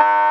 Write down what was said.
Bye.